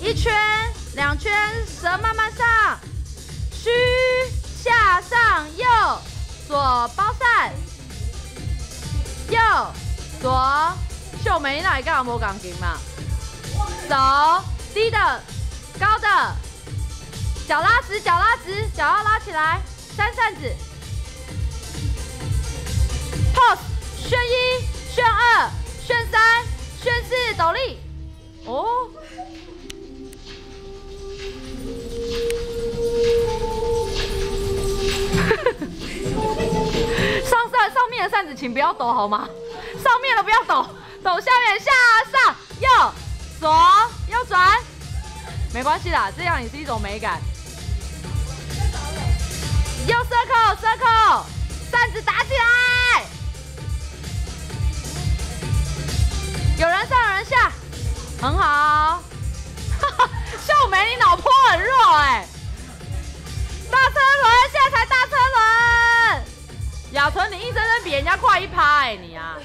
一圈、两圈，蛇慢慢上，虚下上右左包散，右左秀梅，你哪里干嘛无钢筋嘛？走低的、高的，脚拉直，脚拉直，脚要拉起来，扇扇子，pose，旋一、旋二、旋三、旋四，倒立，哦。面的扇子请不要抖好吗？上面的不要抖，抖下面下上右左右转，没关系啦，这样也是一种美感。右 circle circle，扇子打起来，有人上有人下，很好。秀美，你脑波比人家快一拍，你啊！